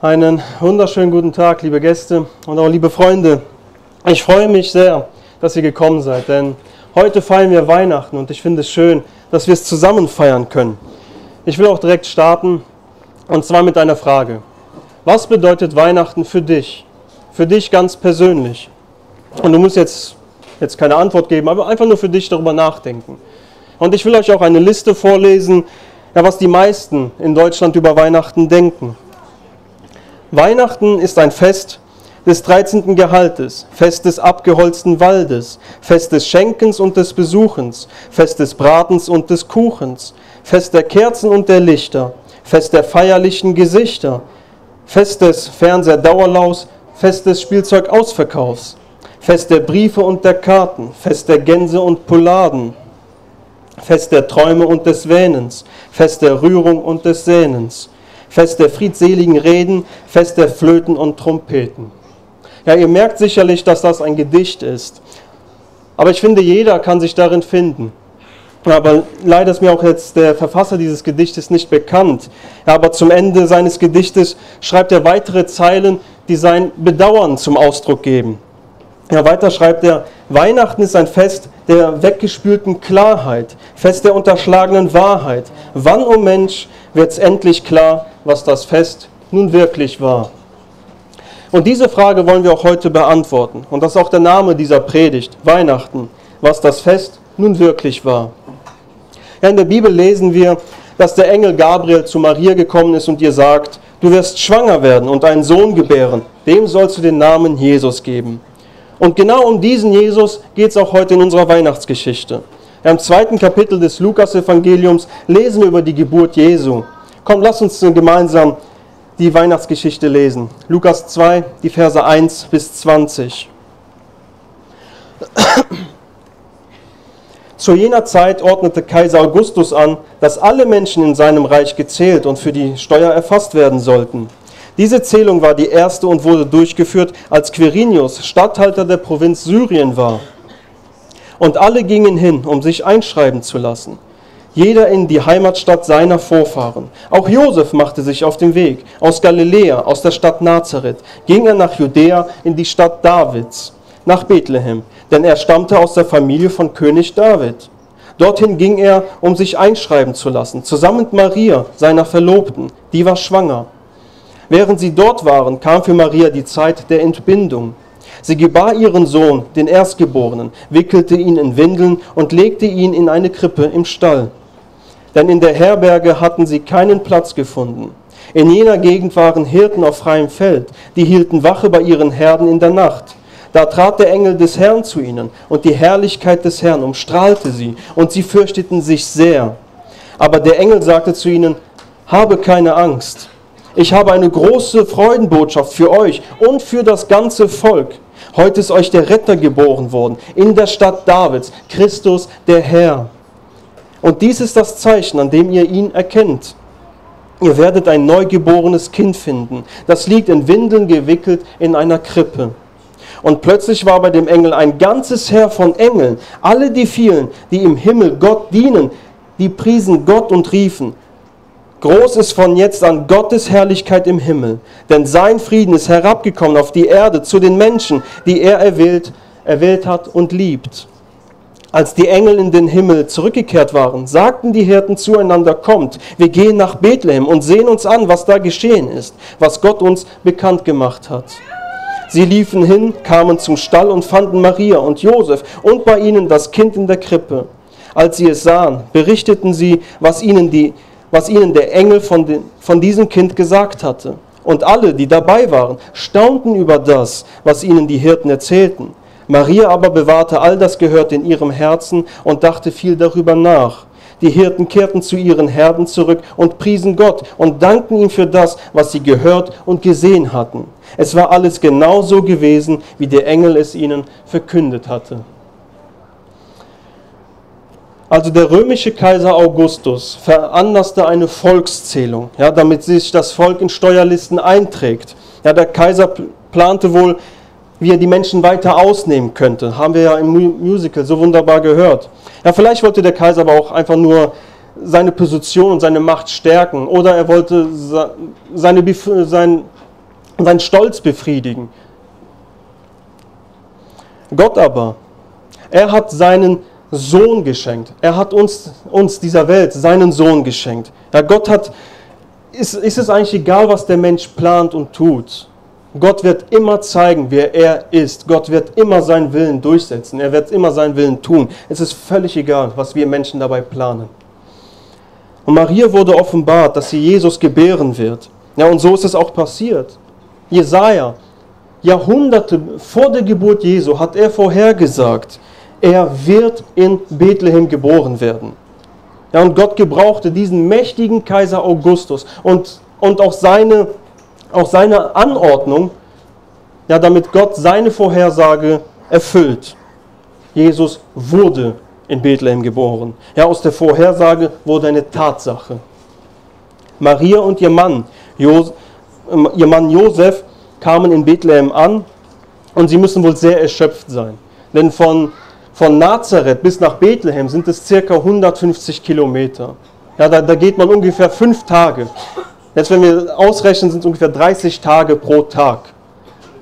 Einen wunderschönen guten Tag, liebe Gäste und auch liebe Freunde. Ich freue mich sehr, dass ihr gekommen seid, denn heute feiern wir Weihnachten und ich finde es schön, dass wir es zusammen feiern können. Ich will auch direkt starten und zwar mit einer Frage. Was bedeutet Weihnachten für dich? Für dich ganz persönlich? Und du musst jetzt, jetzt keine Antwort geben, aber einfach nur für dich darüber nachdenken. Und ich will euch auch eine Liste vorlesen, ja, was die meisten in Deutschland über Weihnachten denken. Weihnachten ist ein Fest des 13. Gehaltes, Fest des abgeholzten Waldes, Fest des Schenkens und des Besuchens, Fest des Bratens und des Kuchens, Fest der Kerzen und der Lichter, Fest der feierlichen Gesichter, Fest des Fernsehdauerlaus, Fest des Spielzeugausverkaufs, Fest der Briefe und der Karten, Fest der Gänse und Pouladen, Fest der Träume und des Wähnens, Fest der Rührung und des Sehnens, Fest der friedseligen Reden, Fest der Flöten und Trompeten. Ja, ihr merkt sicherlich, dass das ein Gedicht ist. Aber ich finde, jeder kann sich darin finden. Aber leider ist mir auch jetzt der Verfasser dieses Gedichtes nicht bekannt. Aber zum Ende seines Gedichtes schreibt er weitere Zeilen, die sein Bedauern zum Ausdruck geben. Ja, weiter schreibt er, Weihnachten ist ein Fest der weggespülten Klarheit, Fest der unterschlagenen Wahrheit. Wann, o oh Mensch, wird es endlich klar, was das Fest nun wirklich war? Und diese Frage wollen wir auch heute beantworten. Und das ist auch der Name dieser Predigt, Weihnachten, was das Fest nun wirklich war. Ja, in der Bibel lesen wir, dass der Engel Gabriel zu Maria gekommen ist und ihr sagt, du wirst schwanger werden und einen Sohn gebären, dem sollst du den Namen Jesus geben. Und genau um diesen Jesus geht es auch heute in unserer Weihnachtsgeschichte. Im zweiten Kapitel des Lukas-Evangeliums lesen wir über die Geburt Jesu. Komm, lass uns gemeinsam die Weihnachtsgeschichte lesen. Lukas 2, die Verse 1 bis 20. Zu jener Zeit ordnete Kaiser Augustus an, dass alle Menschen in seinem Reich gezählt und für die Steuer erfasst werden sollten. Diese Zählung war die erste und wurde durchgeführt, als Quirinius Statthalter der Provinz Syrien war. Und alle gingen hin, um sich einschreiben zu lassen. Jeder in die Heimatstadt seiner Vorfahren. Auch Josef machte sich auf den Weg. Aus Galiläa, aus der Stadt Nazareth, ging er nach Judäa in die Stadt Davids, nach Bethlehem, denn er stammte aus der Familie von König David. Dorthin ging er, um sich einschreiben zu lassen, zusammen mit Maria, seiner Verlobten, die war schwanger. Während sie dort waren, kam für Maria die Zeit der Entbindung. Sie gebar ihren Sohn, den Erstgeborenen, wickelte ihn in Windeln und legte ihn in eine Krippe im Stall. Denn in der Herberge hatten sie keinen Platz gefunden. In jener Gegend waren Hirten auf freiem Feld, die hielten Wache bei ihren Herden in der Nacht. Da trat der Engel des Herrn zu ihnen, und die Herrlichkeit des Herrn umstrahlte sie, und sie fürchteten sich sehr. Aber der Engel sagte zu ihnen, habe keine Angst ich habe eine große Freudenbotschaft für euch und für das ganze Volk. Heute ist euch der Retter geboren worden in der Stadt Davids, Christus der Herr. Und dies ist das Zeichen, an dem ihr ihn erkennt. Ihr werdet ein neugeborenes Kind finden. Das liegt in Windeln gewickelt in einer Krippe. Und plötzlich war bei dem Engel ein ganzes Heer von Engeln. Alle die vielen, die im Himmel Gott dienen, die priesen Gott und riefen, Groß ist von jetzt an Gottes Herrlichkeit im Himmel, denn sein Frieden ist herabgekommen auf die Erde zu den Menschen, die er erwählt, erwählt hat und liebt. Als die Engel in den Himmel zurückgekehrt waren, sagten die Hirten zueinander, kommt, wir gehen nach Bethlehem und sehen uns an, was da geschehen ist, was Gott uns bekannt gemacht hat. Sie liefen hin, kamen zum Stall und fanden Maria und Josef und bei ihnen das Kind in der Krippe. Als sie es sahen, berichteten sie, was ihnen die was ihnen der Engel von, den, von diesem Kind gesagt hatte. Und alle, die dabei waren, staunten über das, was ihnen die Hirten erzählten. Maria aber bewahrte all das Gehört in ihrem Herzen und dachte viel darüber nach. Die Hirten kehrten zu ihren Herden zurück und priesen Gott und dankten ihm für das, was sie gehört und gesehen hatten. Es war alles genau so gewesen, wie der Engel es ihnen verkündet hatte. Also der römische Kaiser Augustus veranlasste eine Volkszählung, ja, damit sich das Volk in Steuerlisten einträgt. Ja, der Kaiser plante wohl, wie er die Menschen weiter ausnehmen könnte. Haben wir ja im Musical so wunderbar gehört. Ja, vielleicht wollte der Kaiser aber auch einfach nur seine Position und seine Macht stärken oder er wollte seine, sein, seinen Stolz befriedigen. Gott aber, er hat seinen Sohn geschenkt. Er hat uns, uns dieser Welt seinen Sohn geschenkt. Ja, Gott hat, ist, ist es eigentlich egal, was der Mensch plant und tut. Gott wird immer zeigen, wer er ist. Gott wird immer seinen Willen durchsetzen. Er wird immer seinen Willen tun. Es ist völlig egal, was wir Menschen dabei planen. Und Maria wurde offenbart, dass sie Jesus gebären wird. Ja, und so ist es auch passiert. Jesaja, Jahrhunderte vor der Geburt Jesu, hat er vorhergesagt, er wird in Bethlehem geboren werden. Ja, und Gott gebrauchte diesen mächtigen Kaiser Augustus und, und auch, seine, auch seine Anordnung, ja, damit Gott seine Vorhersage erfüllt. Jesus wurde in Bethlehem geboren. Ja, aus der Vorhersage wurde eine Tatsache. Maria und ihr Mann, Jos, ihr Mann Josef, kamen in Bethlehem an und sie müssen wohl sehr erschöpft sein. Denn von von Nazareth bis nach Bethlehem sind es circa 150 Kilometer. Ja, da, da geht man ungefähr fünf Tage. Jetzt, wenn wir ausrechnen, sind es ungefähr 30 Tage pro Tag.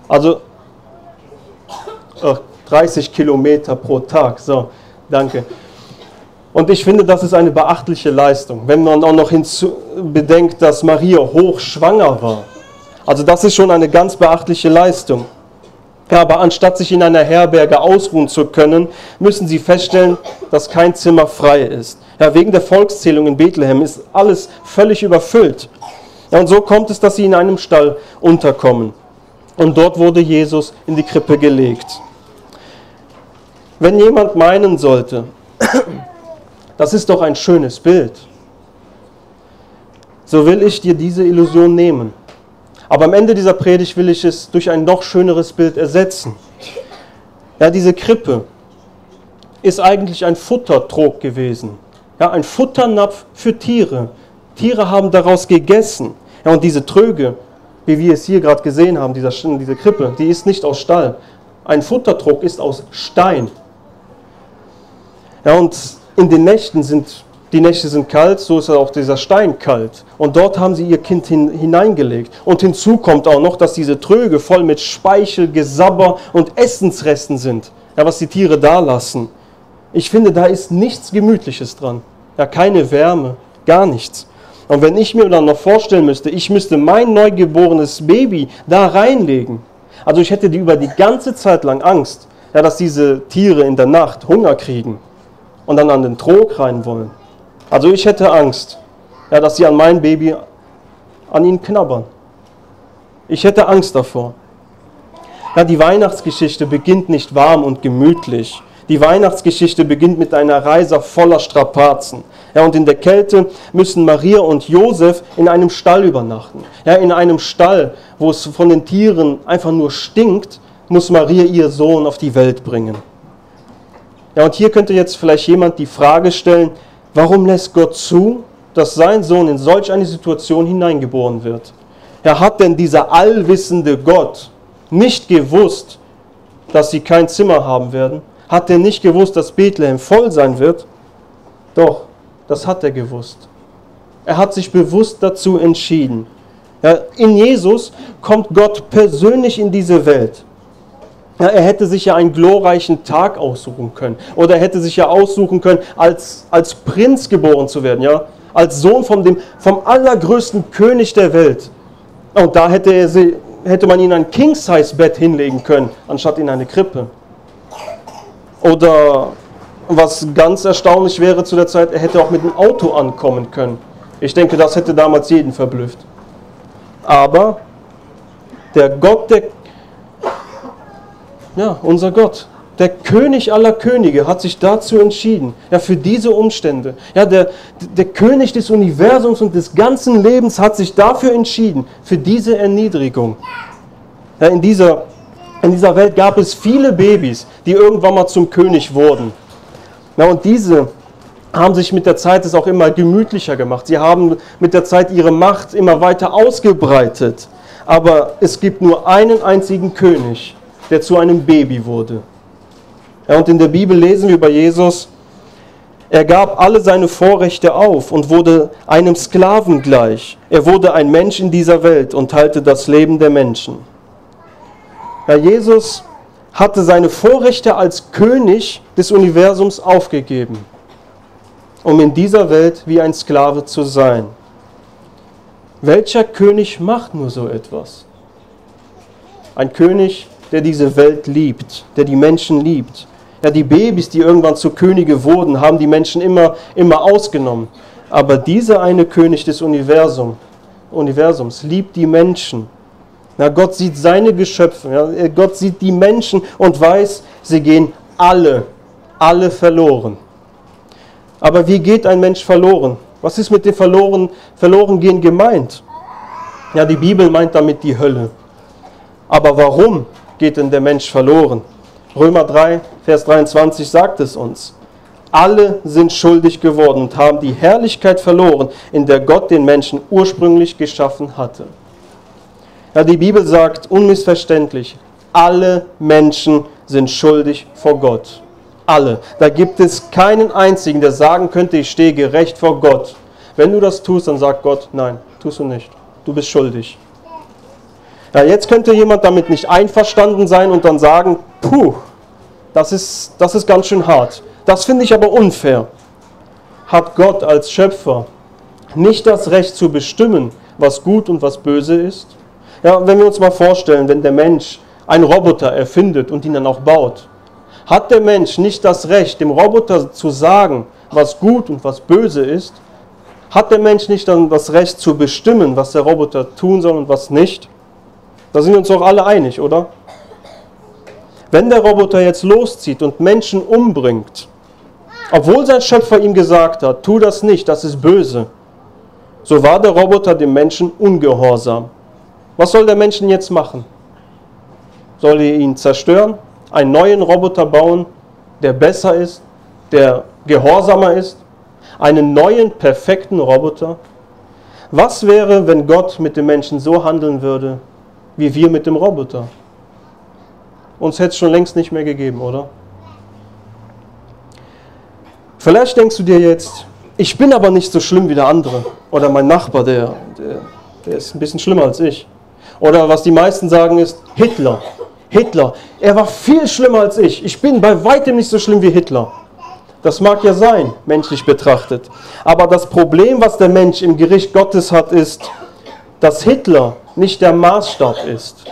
Also oh, 30 Kilometer pro Tag. So, danke. Und ich finde, das ist eine beachtliche Leistung, wenn man auch noch hinzu bedenkt, dass Maria hochschwanger war. Also das ist schon eine ganz beachtliche Leistung. Aber anstatt sich in einer Herberge ausruhen zu können, müssen sie feststellen, dass kein Zimmer frei ist. Ja, wegen der Volkszählung in Bethlehem ist alles völlig überfüllt. Ja, und so kommt es, dass sie in einem Stall unterkommen. Und dort wurde Jesus in die Krippe gelegt. Wenn jemand meinen sollte, das ist doch ein schönes Bild, so will ich dir diese Illusion nehmen. Aber am Ende dieser Predigt will ich es durch ein noch schöneres Bild ersetzen. Ja, diese Krippe ist eigentlich ein Futtertrog gewesen. Ja, ein Futternapf für Tiere. Tiere haben daraus gegessen. Ja, und diese Tröge, wie wir es hier gerade gesehen haben, dieser, diese Krippe, die ist nicht aus Stall. Ein Futtertrog ist aus Stein. Ja, und in den Nächten sind die Nächte sind kalt, so ist auch dieser Stein kalt. Und dort haben sie ihr Kind hin, hineingelegt. Und hinzu kommt auch noch, dass diese Tröge voll mit Speichel, Gesabber und Essensresten sind, ja, was die Tiere da lassen. Ich finde, da ist nichts Gemütliches dran. Ja, keine Wärme, gar nichts. Und wenn ich mir dann noch vorstellen müsste, ich müsste mein neugeborenes Baby da reinlegen, also ich hätte die über die ganze Zeit lang Angst, ja, dass diese Tiere in der Nacht Hunger kriegen und dann an den Trog rein wollen. Also ich hätte Angst, ja, dass sie an mein Baby, an ihn knabbern. Ich hätte Angst davor. Ja, die Weihnachtsgeschichte beginnt nicht warm und gemütlich. Die Weihnachtsgeschichte beginnt mit einer Reise voller Strapazen. Ja, und in der Kälte müssen Maria und Josef in einem Stall übernachten. Ja, in einem Stall, wo es von den Tieren einfach nur stinkt, muss Maria ihr Sohn auf die Welt bringen. Ja, und hier könnte jetzt vielleicht jemand die Frage stellen, Warum lässt Gott zu, dass sein Sohn in solch eine Situation hineingeboren wird? Er hat denn dieser allwissende Gott nicht gewusst, dass sie kein Zimmer haben werden? Hat er nicht gewusst, dass Bethlehem voll sein wird? Doch, das hat er gewusst. Er hat sich bewusst dazu entschieden. In Jesus kommt Gott persönlich in diese Welt. Er hätte sich ja einen glorreichen Tag aussuchen können. Oder er hätte sich ja aussuchen können, als, als Prinz geboren zu werden, ja? als Sohn von dem, vom allergrößten König der Welt. Und da hätte, er hätte man ihn ein King-Size-Bett hinlegen können, anstatt in eine Krippe. Oder was ganz erstaunlich wäre zu der Zeit, er hätte auch mit dem Auto ankommen können. Ich denke, das hätte damals jeden verblüfft. Aber der Gott der ja, unser Gott, der König aller Könige hat sich dazu entschieden, ja, für diese Umstände. Ja, der, der König des Universums und des ganzen Lebens hat sich dafür entschieden, für diese Erniedrigung. Ja, in, dieser, in dieser Welt gab es viele Babys, die irgendwann mal zum König wurden. Ja, und diese haben sich mit der Zeit es auch immer gemütlicher gemacht. Sie haben mit der Zeit ihre Macht immer weiter ausgebreitet. Aber es gibt nur einen einzigen König der zu einem Baby wurde. Ja, und in der Bibel lesen wir über Jesus, Er gab alle seine Vorrechte auf und wurde einem Sklaven gleich. Er wurde ein Mensch in dieser Welt und teilte das Leben der Menschen. Ja, Jesus hatte seine Vorrechte als König des Universums aufgegeben, um in dieser Welt wie ein Sklave zu sein. Welcher König macht nur so etwas? Ein König, der diese Welt liebt, der die Menschen liebt. Ja, die Babys, die irgendwann zu Könige wurden, haben die Menschen immer, immer ausgenommen. Aber dieser eine König des Universum, Universums liebt die Menschen. Ja, Gott sieht seine Geschöpfe, ja, Gott sieht die Menschen und weiß, sie gehen alle, alle verloren. Aber wie geht ein Mensch verloren? Was ist mit dem verloren, verloren gehen gemeint? Ja, die Bibel meint damit die Hölle. Aber warum geht denn der Mensch verloren? Römer 3, Vers 23 sagt es uns. Alle sind schuldig geworden und haben die Herrlichkeit verloren, in der Gott den Menschen ursprünglich geschaffen hatte. Ja, die Bibel sagt unmissverständlich, alle Menschen sind schuldig vor Gott. Alle. Da gibt es keinen einzigen, der sagen könnte, ich stehe gerecht vor Gott. Wenn du das tust, dann sagt Gott, nein, tust du nicht. Du bist schuldig. Ja, jetzt könnte jemand damit nicht einverstanden sein und dann sagen, puh, das ist, das ist ganz schön hart. Das finde ich aber unfair. Hat Gott als Schöpfer nicht das Recht zu bestimmen, was gut und was böse ist? Ja, wenn wir uns mal vorstellen, wenn der Mensch einen Roboter erfindet und ihn dann auch baut, hat der Mensch nicht das Recht, dem Roboter zu sagen, was gut und was böse ist? Hat der Mensch nicht dann das Recht zu bestimmen, was der Roboter tun soll und was nicht? Da sind wir uns doch alle einig, oder? Wenn der Roboter jetzt loszieht und Menschen umbringt, obwohl sein Schöpfer ihm gesagt hat, tu das nicht, das ist böse, so war der Roboter dem Menschen ungehorsam. Was soll der Mensch jetzt machen? Soll er ihn zerstören, einen neuen Roboter bauen, der besser ist, der gehorsamer ist, einen neuen perfekten Roboter? Was wäre, wenn Gott mit dem Menschen so handeln würde, wie wir mit dem Roboter? Uns hätte es schon längst nicht mehr gegeben, oder? Vielleicht denkst du dir jetzt, ich bin aber nicht so schlimm wie der andere. Oder mein Nachbar, der, der, der ist ein bisschen schlimmer als ich. Oder was die meisten sagen ist, Hitler. Hitler, er war viel schlimmer als ich. Ich bin bei weitem nicht so schlimm wie Hitler. Das mag ja sein, menschlich betrachtet. Aber das Problem, was der Mensch im Gericht Gottes hat, ist, dass Hitler nicht der Maßstab ist.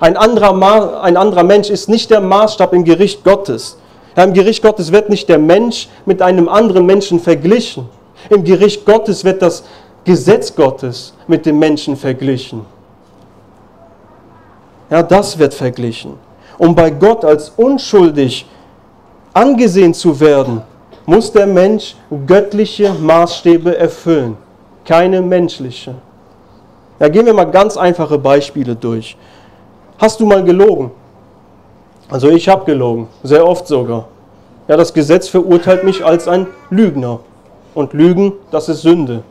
Ein anderer, ein anderer Mensch ist nicht der Maßstab im Gericht Gottes. Im Gericht Gottes wird nicht der Mensch mit einem anderen Menschen verglichen. Im Gericht Gottes wird das Gesetz Gottes mit dem Menschen verglichen. Ja, das wird verglichen. Um bei Gott als unschuldig angesehen zu werden, muss der Mensch göttliche Maßstäbe erfüllen, keine menschliche. Da gehen wir mal ganz einfache Beispiele durch. Hast du mal gelogen? Also ich habe gelogen, sehr oft sogar. Ja, das Gesetz verurteilt mich als ein Lügner. Und Lügen, das ist Sünde.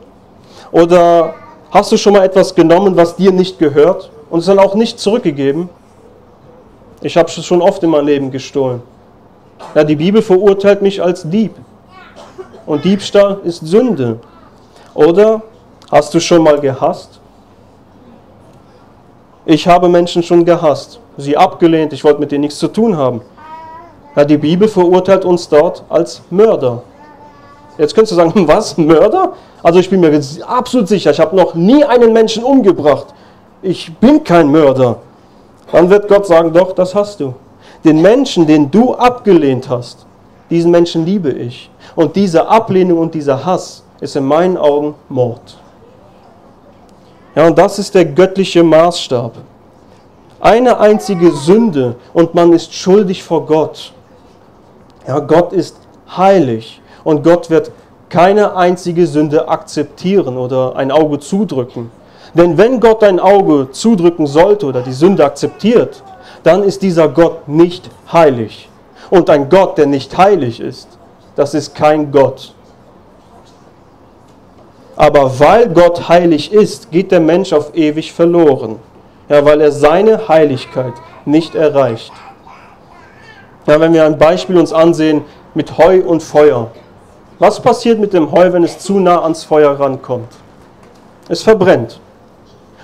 Oder hast du schon mal etwas genommen, was dir nicht gehört und es dann auch nicht zurückgegeben? Ich habe schon oft in meinem Leben gestohlen. Ja, die Bibel verurteilt mich als Dieb. Und Diebstahl ist Sünde. Oder hast du schon mal gehasst? Ich habe Menschen schon gehasst, sie abgelehnt, ich wollte mit denen nichts zu tun haben. Ja, die Bibel verurteilt uns dort als Mörder. Jetzt könntest du sagen, was, Mörder? Also ich bin mir absolut sicher, ich habe noch nie einen Menschen umgebracht. Ich bin kein Mörder. Dann wird Gott sagen, doch, das hast du. Den Menschen, den du abgelehnt hast, diesen Menschen liebe ich. Und diese Ablehnung und dieser Hass ist in meinen Augen Mord. Ja, und das ist der göttliche Maßstab. Eine einzige Sünde und man ist schuldig vor Gott. Ja, Gott ist heilig und Gott wird keine einzige Sünde akzeptieren oder ein Auge zudrücken. Denn wenn Gott ein Auge zudrücken sollte oder die Sünde akzeptiert, dann ist dieser Gott nicht heilig. Und ein Gott, der nicht heilig ist, das ist kein Gott. Aber weil Gott heilig ist, geht der Mensch auf ewig verloren. Ja, weil er seine Heiligkeit nicht erreicht. Ja, wenn wir ein Beispiel uns ansehen mit Heu und Feuer. Was passiert mit dem Heu, wenn es zu nah ans Feuer rankommt? Es verbrennt.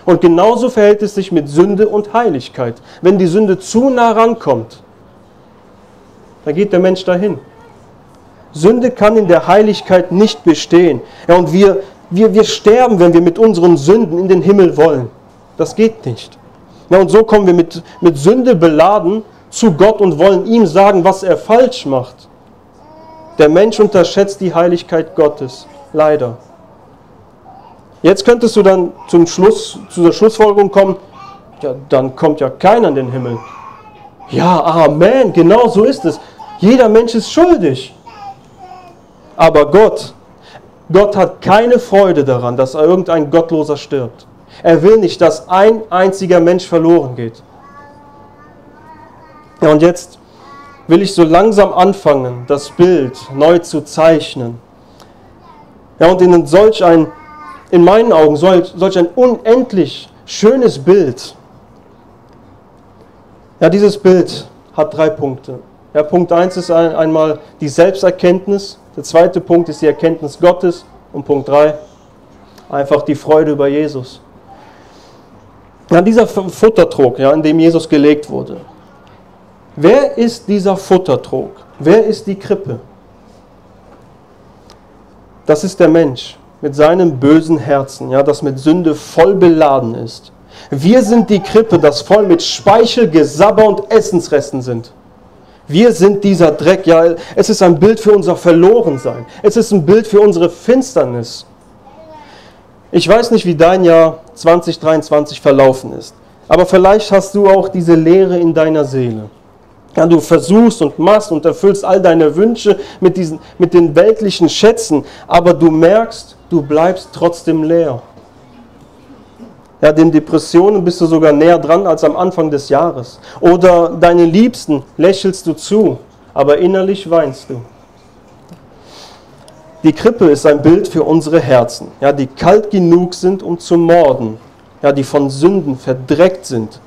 Und genauso verhält es sich mit Sünde und Heiligkeit. Wenn die Sünde zu nah rankommt, dann geht der Mensch dahin. Sünde kann in der Heiligkeit nicht bestehen. Ja, und wir, wir, wir sterben, wenn wir mit unseren Sünden in den Himmel wollen. Das geht nicht. Ja, und so kommen wir mit, mit Sünde beladen zu Gott und wollen ihm sagen, was er falsch macht. Der Mensch unterschätzt die Heiligkeit Gottes. Leider. Jetzt könntest du dann zum Schluss, zu der Schlussfolgerung kommen, ja, dann kommt ja keiner in den Himmel. Ja, Amen, genau so ist es. Jeder Mensch ist schuldig. Aber Gott, Gott hat keine Freude daran, dass irgendein Gottloser stirbt. Er will nicht, dass ein einziger Mensch verloren geht. Ja, und jetzt will ich so langsam anfangen, das Bild neu zu zeichnen. Ja, und in solch ein in meinen Augen solch, ein unendlich schönes Bild. Ja, dieses Bild hat drei Punkte. Ja, Punkt 1 ist ein, einmal die Selbsterkenntnis, der zweite Punkt ist die Erkenntnis Gottes und Punkt 3 einfach die Freude über Jesus. Ja, dieser Futtertrog, ja, in dem Jesus gelegt wurde. Wer ist dieser Futtertrog? Wer ist die Krippe? Das ist der Mensch mit seinem bösen Herzen, ja, das mit Sünde voll beladen ist. Wir sind die Krippe, das voll mit Speichel, Gesabber und Essensresten sind. Wir sind dieser Dreck, ja, es ist ein Bild für unser Verlorensein. Es ist ein Bild für unsere Finsternis. Ich weiß nicht, wie dein Jahr 2023 verlaufen ist, aber vielleicht hast du auch diese Leere in deiner Seele. Ja, du versuchst und machst und erfüllst all deine Wünsche mit, diesen, mit den weltlichen Schätzen, aber du merkst, du bleibst trotzdem leer. Ja, den Depressionen bist du sogar näher dran als am Anfang des Jahres. Oder deine Liebsten lächelst du zu, aber innerlich weinst du. Die Krippe ist ein Bild für unsere Herzen, ja, die kalt genug sind, um zu morden, ja, die von Sünden verdreckt sind.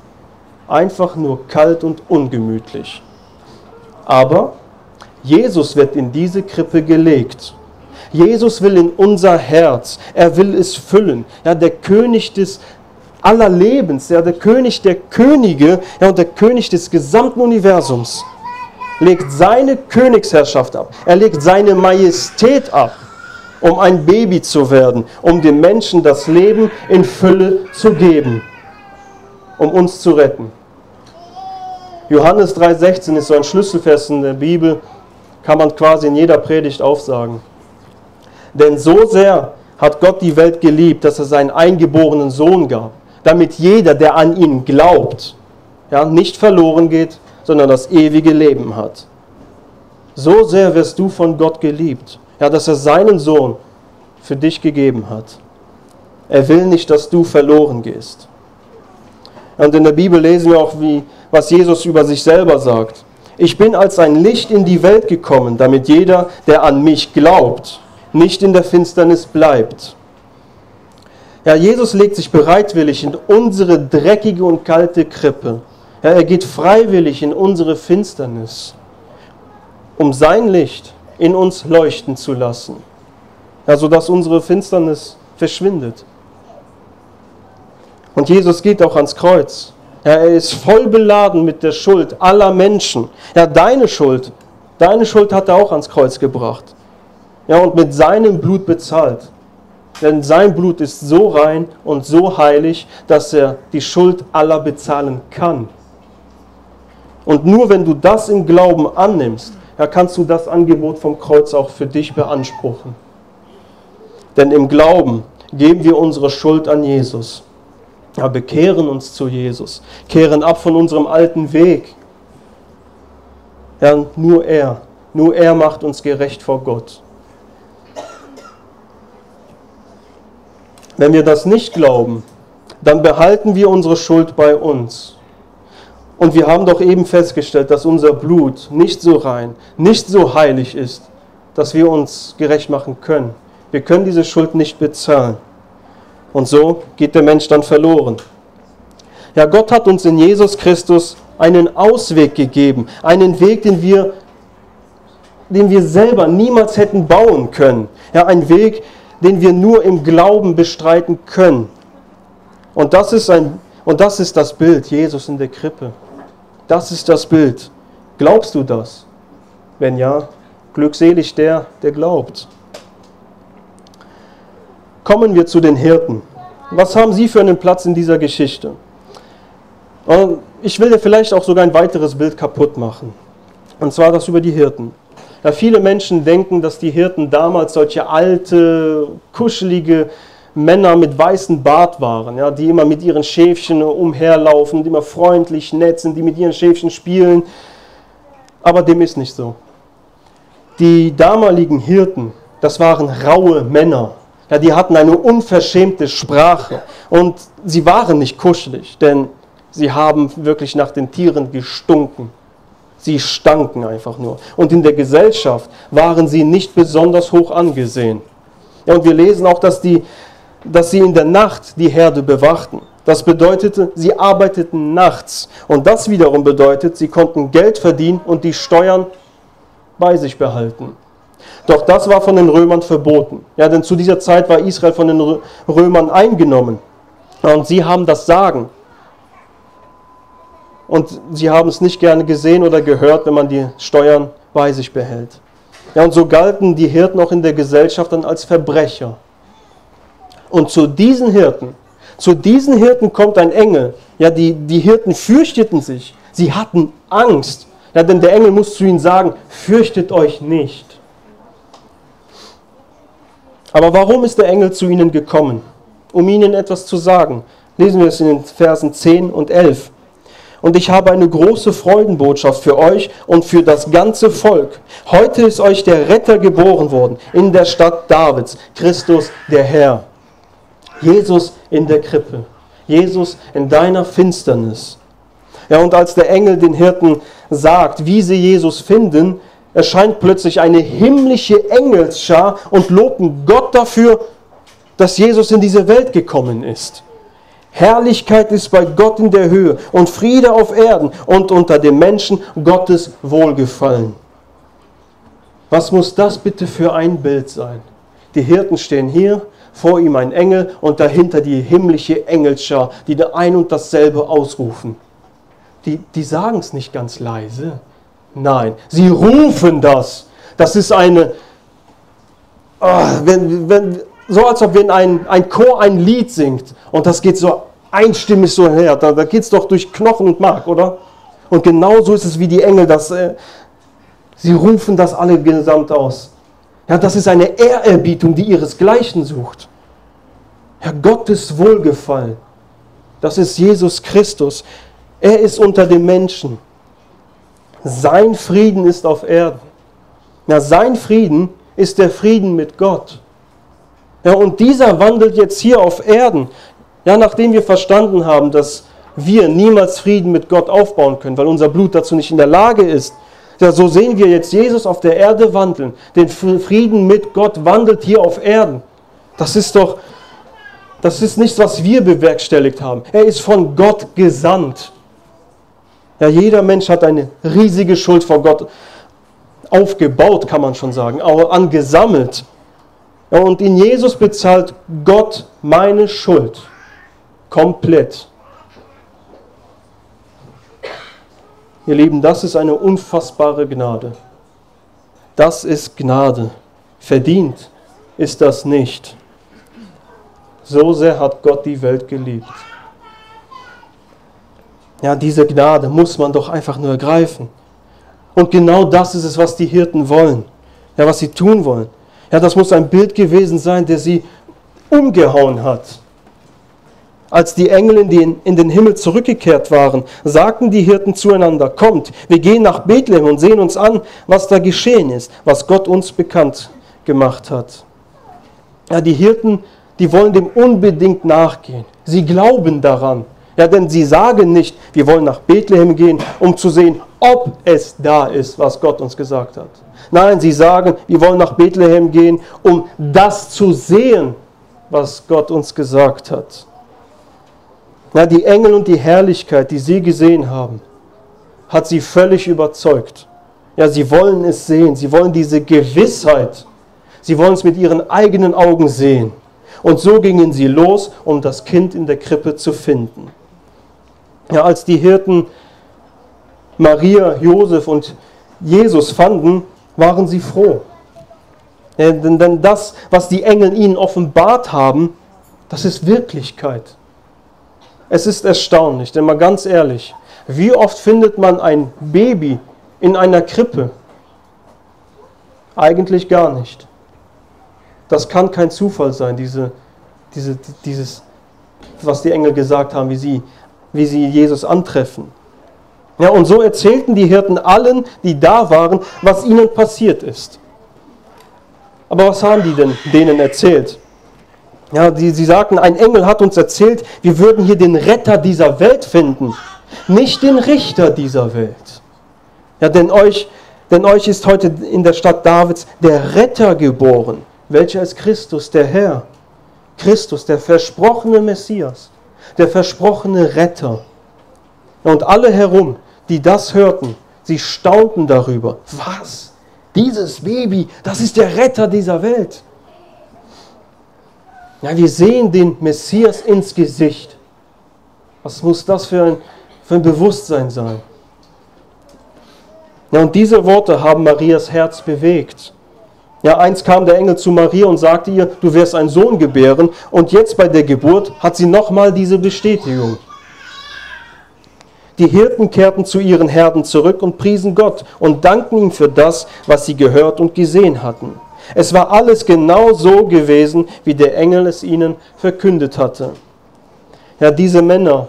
Einfach nur kalt und ungemütlich. Aber Jesus wird in diese Krippe gelegt Jesus will in unser Herz, er will es füllen. Ja, der König des aller Lebens, ja, der König der Könige ja, und der König des gesamten Universums legt seine Königsherrschaft ab. Er legt seine Majestät ab, um ein Baby zu werden, um den Menschen das Leben in Fülle zu geben, um uns zu retten. Johannes 3,16 ist so ein Schlüsselvers in der Bibel, kann man quasi in jeder Predigt aufsagen. Denn so sehr hat Gott die Welt geliebt, dass er seinen eingeborenen Sohn gab, damit jeder, der an ihn glaubt, ja, nicht verloren geht, sondern das ewige Leben hat. So sehr wirst du von Gott geliebt, ja, dass er seinen Sohn für dich gegeben hat. Er will nicht, dass du verloren gehst. Und in der Bibel lesen wir auch, wie, was Jesus über sich selber sagt. Ich bin als ein Licht in die Welt gekommen, damit jeder, der an mich glaubt, nicht in der Finsternis bleibt. Ja, Jesus legt sich bereitwillig in unsere dreckige und kalte Krippe. Ja, er geht freiwillig in unsere Finsternis, um sein Licht in uns leuchten zu lassen, ja, sodass unsere Finsternis verschwindet. Und Jesus geht auch ans Kreuz. Ja, er ist voll beladen mit der Schuld aller Menschen. Ja, deine Schuld, deine Schuld hat er auch ans Kreuz gebracht ja, und mit seinem Blut bezahlt. Denn sein Blut ist so rein und so heilig, dass er die Schuld aller bezahlen kann. Und nur wenn du das im Glauben annimmst, ja, kannst du das Angebot vom Kreuz auch für dich beanspruchen. Denn im Glauben geben wir unsere Schuld an Jesus. Ja, bekehren uns zu Jesus, kehren ab von unserem alten Weg. Ja, nur er, nur er macht uns gerecht vor Gott. Wenn wir das nicht glauben, dann behalten wir unsere Schuld bei uns. Und wir haben doch eben festgestellt, dass unser Blut nicht so rein, nicht so heilig ist, dass wir uns gerecht machen können. Wir können diese Schuld nicht bezahlen. Und so geht der Mensch dann verloren. Ja, Gott hat uns in Jesus Christus einen Ausweg gegeben, einen Weg, den wir den wir selber niemals hätten bauen können. Ja, ein Weg, den wir nur im Glauben bestreiten können. Und das ist, ein, und das, ist das Bild, Jesus in der Krippe. Das ist das Bild. Glaubst du das? Wenn ja, glückselig der, der glaubt. Kommen wir zu den Hirten. Was haben sie für einen Platz in dieser Geschichte? Ich will dir vielleicht auch sogar ein weiteres Bild kaputt machen. Und zwar das über die Hirten. Ja, viele Menschen denken, dass die Hirten damals solche alte, kuschelige Männer mit weißem Bart waren, ja, die immer mit ihren Schäfchen umherlaufen, die immer freundlich, nett sind, die mit ihren Schäfchen spielen. Aber dem ist nicht so. Die damaligen Hirten, das waren raue Männer. Ja, die hatten eine unverschämte Sprache und sie waren nicht kuschelig, denn sie haben wirklich nach den Tieren gestunken. Sie stanken einfach nur. Und in der Gesellschaft waren sie nicht besonders hoch angesehen. Ja, und wir lesen auch, dass, die, dass sie in der Nacht die Herde bewachten. Das bedeutete, sie arbeiteten nachts. Und das wiederum bedeutet, sie konnten Geld verdienen und die Steuern bei sich behalten. Doch das war von den Römern verboten. Ja, denn zu dieser Zeit war Israel von den Römern eingenommen. Und sie haben das Sagen und sie haben es nicht gerne gesehen oder gehört, wenn man die Steuern bei sich behält. Ja, und so galten die Hirten auch in der Gesellschaft dann als Verbrecher. Und zu diesen Hirten, zu diesen Hirten kommt ein Engel. Ja, die, die Hirten fürchteten sich. Sie hatten Angst. Ja, denn der Engel muss zu ihnen sagen, fürchtet euch nicht. Aber warum ist der Engel zu ihnen gekommen? Um ihnen etwas zu sagen. Lesen wir es in den Versen 10 und 11 und ich habe eine große Freudenbotschaft für euch und für das ganze Volk. Heute ist euch der Retter geboren worden in der Stadt Davids, Christus der Herr. Jesus in der Krippe, Jesus in deiner Finsternis. Ja, und als der Engel den Hirten sagt, wie sie Jesus finden, erscheint plötzlich eine himmlische Engelsschar und loben Gott dafür, dass Jesus in diese Welt gekommen ist. Herrlichkeit ist bei Gott in der Höhe und Friede auf Erden und unter den Menschen Gottes Wohlgefallen. Was muss das bitte für ein Bild sein? Die Hirten stehen hier, vor ihm ein Engel und dahinter die himmlische Engelschar, die da ein und dasselbe ausrufen. Die, die sagen es nicht ganz leise. Nein, sie rufen das. Das ist eine, oh, wenn, wenn, so als ob wenn ein, ein Chor ein Lied singt und das geht so einstimmig so her, da, da geht es doch durch Knochen und Mark, oder? Und genauso ist es wie die Engel, dass, äh, sie rufen das alle gesamt aus. Ja, das ist eine Ehrerbietung, die ihresgleichen sucht. Ja, Gottes Wohlgefallen, das ist Jesus Christus. Er ist unter den Menschen. Sein Frieden ist auf Erden. Ja, sein Frieden ist der Frieden mit Gott. Ja, und dieser wandelt jetzt hier auf Erden. Ja, nachdem wir verstanden haben, dass wir niemals Frieden mit Gott aufbauen können, weil unser Blut dazu nicht in der Lage ist, ja, so sehen wir jetzt Jesus auf der Erde wandeln. Den Frieden mit Gott wandelt hier auf Erden. Das ist doch, das ist nichts, was wir bewerkstelligt haben. Er ist von Gott gesandt. Ja, jeder Mensch hat eine riesige Schuld vor Gott aufgebaut, kann man schon sagen, angesammelt. Und in Jesus bezahlt Gott meine Schuld komplett. Ihr Lieben, das ist eine unfassbare Gnade. Das ist Gnade. Verdient ist das nicht. So sehr hat Gott die Welt geliebt. Ja, diese Gnade muss man doch einfach nur ergreifen. Und genau das ist es, was die Hirten wollen. Ja, was sie tun wollen. Ja, das muss ein Bild gewesen sein, der sie umgehauen hat. Als die Engel in den, in den Himmel zurückgekehrt waren, sagten die Hirten zueinander, kommt, wir gehen nach Bethlehem und sehen uns an, was da geschehen ist, was Gott uns bekannt gemacht hat. Ja, die Hirten, die wollen dem unbedingt nachgehen. Sie glauben daran. Ja, denn sie sagen nicht, wir wollen nach Bethlehem gehen, um zu sehen, ob es da ist, was Gott uns gesagt hat. Nein, sie sagen, wir wollen nach Bethlehem gehen, um das zu sehen, was Gott uns gesagt hat. Na, die Engel und die Herrlichkeit, die sie gesehen haben, hat sie völlig überzeugt. Ja, sie wollen es sehen, sie wollen diese Gewissheit, sie wollen es mit ihren eigenen Augen sehen. Und so gingen sie los, um das Kind in der Krippe zu finden. Ja, als die Hirten Maria, Josef und Jesus fanden, waren sie froh. Denn, denn das, was die Engel ihnen offenbart haben, das ist Wirklichkeit. Es ist erstaunlich, denn mal ganz ehrlich, wie oft findet man ein Baby in einer Krippe? Eigentlich gar nicht. Das kann kein Zufall sein, diese, diese, dieses, was die Engel gesagt haben, wie sie, wie sie Jesus antreffen. Ja, und so erzählten die Hirten allen, die da waren, was ihnen passiert ist. Aber was haben die denn denen erzählt? Ja, die, sie sagten, ein Engel hat uns erzählt, wir würden hier den Retter dieser Welt finden, nicht den Richter dieser Welt. Ja, denn euch, denn euch ist heute in der Stadt Davids der Retter geboren, welcher ist Christus, der Herr. Christus, der versprochene Messias, der versprochene Retter. Und alle herum, die das hörten, sie staunten darüber. Was? Dieses Baby, das ist der Retter dieser Welt. Ja, wir sehen den Messias ins Gesicht. Was muss das für ein, für ein Bewusstsein sein? Ja, und diese Worte haben Marias Herz bewegt. Ja, eins kam der Engel zu Maria und sagte ihr, du wirst einen Sohn gebären. Und jetzt bei der Geburt hat sie nochmal diese Bestätigung. Die Hirten kehrten zu ihren Herden zurück und priesen Gott und dankten ihm für das, was sie gehört und gesehen hatten. Es war alles genau so gewesen, wie der Engel es ihnen verkündet hatte. Ja, diese Männer,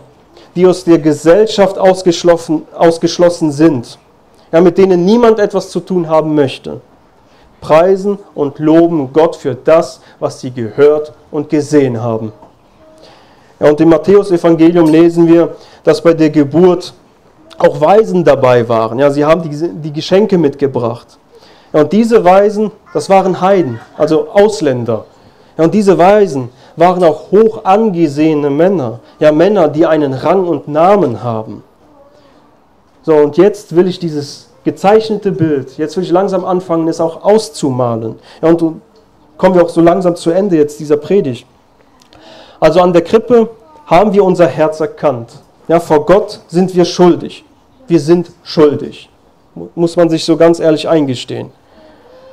die aus der Gesellschaft ausgeschlossen, ausgeschlossen sind, ja, mit denen niemand etwas zu tun haben möchte, preisen und loben Gott für das, was sie gehört und gesehen haben. Ja, und im Matthäus-Evangelium lesen wir, dass bei der Geburt auch Weisen dabei waren. Ja, sie haben die, die Geschenke mitgebracht. Ja, und diese Weisen, das waren Heiden, also Ausländer. Ja, und diese Weisen waren auch hoch angesehene Männer. Ja, Männer, die einen Rang und Namen haben. So, und jetzt will ich dieses gezeichnete Bild, jetzt will ich langsam anfangen, es auch auszumalen. Ja, und kommen wir auch so langsam zu Ende jetzt dieser Predigt. Also an der Krippe haben wir unser Herz erkannt. Ja, vor Gott sind wir schuldig. Wir sind schuldig. Muss man sich so ganz ehrlich eingestehen.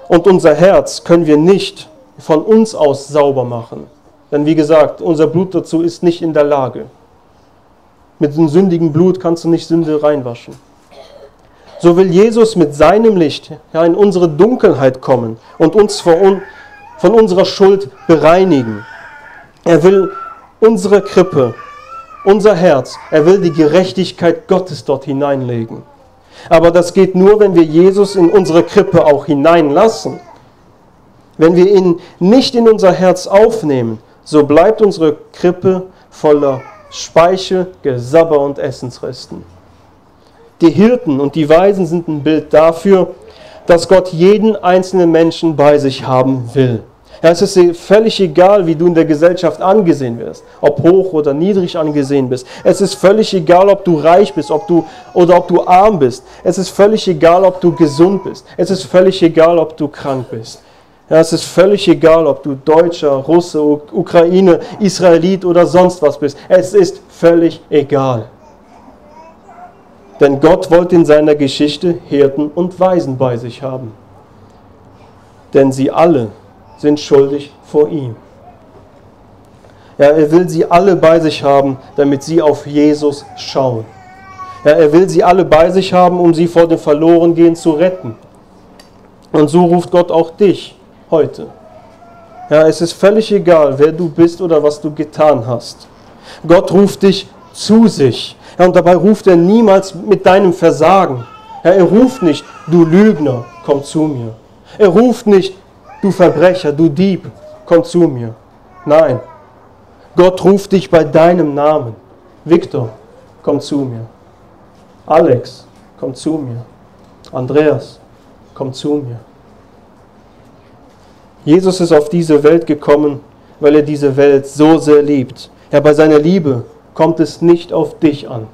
Und unser Herz können wir nicht von uns aus sauber machen. Denn wie gesagt, unser Blut dazu ist nicht in der Lage. Mit dem sündigen Blut kannst du nicht Sünde reinwaschen. So will Jesus mit seinem Licht ja, in unsere Dunkelheit kommen und uns von, von unserer Schuld bereinigen. Er will unsere Krippe, unser Herz, er will die Gerechtigkeit Gottes dort hineinlegen. Aber das geht nur, wenn wir Jesus in unsere Krippe auch hineinlassen. Wenn wir ihn nicht in unser Herz aufnehmen, so bleibt unsere Krippe voller Speichel, Gesabber und Essensresten. Die Hirten und die Weisen sind ein Bild dafür, dass Gott jeden einzelnen Menschen bei sich haben will. Ja, es ist völlig egal, wie du in der Gesellschaft angesehen wirst, ob hoch oder niedrig angesehen bist. Es ist völlig egal, ob du reich bist ob du, oder ob du arm bist. Es ist völlig egal, ob du gesund bist. Es ist völlig egal, ob du krank bist. Ja, es ist völlig egal, ob du Deutscher, Russe, Ukraine, Israelit oder sonst was bist. Es ist völlig egal. Denn Gott wollte in seiner Geschichte Hirten und Weisen bei sich haben. Denn sie alle sind schuldig vor ihm. Ja, er will sie alle bei sich haben, damit sie auf Jesus schauen. Ja, er will sie alle bei sich haben, um sie vor dem Verlorengehen zu retten. Und so ruft Gott auch dich heute. Ja, es ist völlig egal, wer du bist oder was du getan hast. Gott ruft dich zu sich. Ja, und dabei ruft er niemals mit deinem Versagen. Ja, er ruft nicht, du Lügner, komm zu mir. Er ruft nicht, du Verbrecher, du Dieb, komm zu mir. Nein, Gott ruft dich bei deinem Namen. Victor, komm zu mir. Alex, komm zu mir. Andreas, komm zu mir. Jesus ist auf diese Welt gekommen, weil er diese Welt so sehr liebt. Ja, bei seiner Liebe kommt es nicht auf dich an.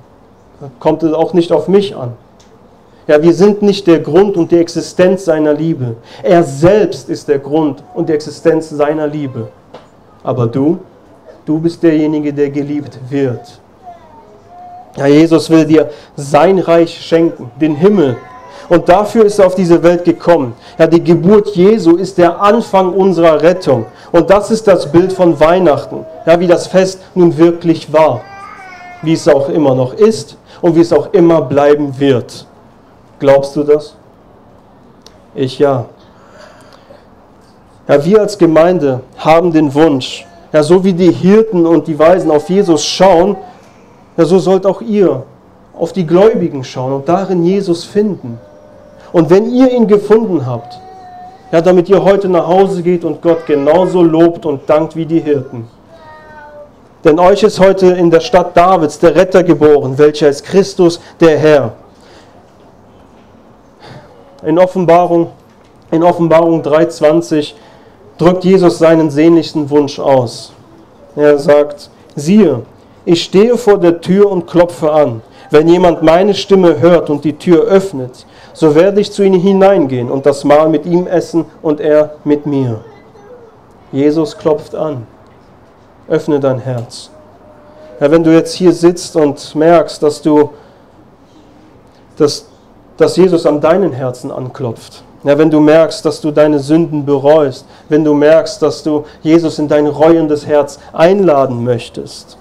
Kommt es auch nicht auf mich an. Ja, wir sind nicht der Grund und die Existenz seiner Liebe. Er selbst ist der Grund und die Existenz seiner Liebe. Aber du, du bist derjenige, der geliebt wird. Ja, Jesus will dir sein Reich schenken, den Himmel. Und dafür ist er auf diese Welt gekommen. Ja, die Geburt Jesu ist der Anfang unserer Rettung. Und das ist das Bild von Weihnachten. Ja, wie das Fest nun wirklich war. Wie es auch immer noch ist und wie es auch immer bleiben wird. Glaubst du das? Ich ja. Ja, wir als Gemeinde haben den Wunsch, ja, so wie die Hirten und die Weisen auf Jesus schauen, ja, so sollt auch ihr auf die Gläubigen schauen und darin Jesus finden. Und wenn ihr ihn gefunden habt, ja, damit ihr heute nach Hause geht und Gott genauso lobt und dankt wie die Hirten. Denn euch ist heute in der Stadt Davids der Retter geboren, welcher ist Christus der Herr. In Offenbarung, in Offenbarung 3,20 drückt Jesus seinen sehnlichsten Wunsch aus. Er sagt: Siehe, ich stehe vor der Tür und klopfe an. Wenn jemand meine Stimme hört und die Tür öffnet, so werde ich zu ihm hineingehen und das Mahl mit ihm essen und er mit mir. Jesus klopft an. Öffne dein Herz. Ja, wenn du jetzt hier sitzt und merkst, dass du, dass, dass Jesus an deinen Herzen anklopft, ja, wenn du merkst, dass du deine Sünden bereust, wenn du merkst, dass du Jesus in dein reuendes Herz einladen möchtest,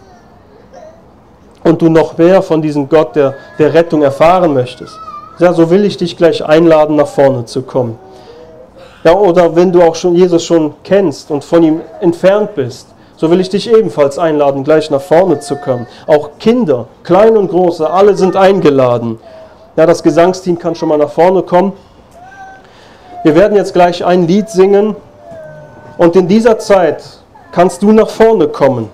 und du noch mehr von diesem Gott der, der Rettung erfahren möchtest, ja, so will ich dich gleich einladen, nach vorne zu kommen. Ja, oder wenn du auch schon Jesus schon kennst und von ihm entfernt bist, so will ich dich ebenfalls einladen, gleich nach vorne zu kommen. Auch Kinder, klein und große, alle sind eingeladen. Ja, das Gesangsteam kann schon mal nach vorne kommen. Wir werden jetzt gleich ein Lied singen und in dieser Zeit kannst du nach vorne kommen